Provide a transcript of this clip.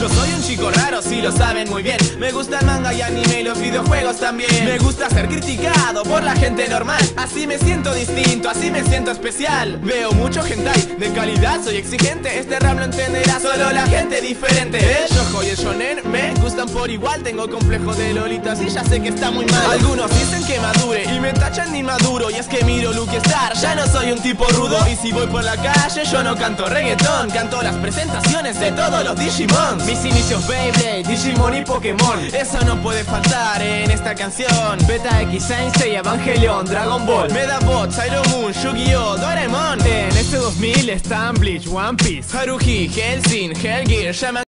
Yo soy un chico raro, si lo saben muy bien. Me gusta el manga y anime y los videojuegos también. Me gusta ser criticado por la gente normal. Así me siento distinto, así me siento especial. Veo mucho hentai de calidad, soy exigente. Este rap lo entenderá solo la gente diferente. El yojo y el shonen me gustan por igual. Tengo complejo de lolitas y ya sé que está muy mal. Algunos dicen que madure tachan de inmaduro Y es que miro Luke Star, ya no soy un tipo rudo Y si voy por la calle yo no canto reggaetón. Canto las presentaciones de todos los Digimon. Mis inicios Beyblade, Digimon y Pokémon. Eso no puede faltar en esta canción. Beta X, Sensei, Evangelion, Dragon Ball. Medabot, Sailor Moon, Yu-Gi-Oh, Doraemon. En este 2000 están Bleach, One Piece Haruhi, Hellsing, Hellgear, Shaman